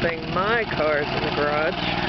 thing. My car's in the garage.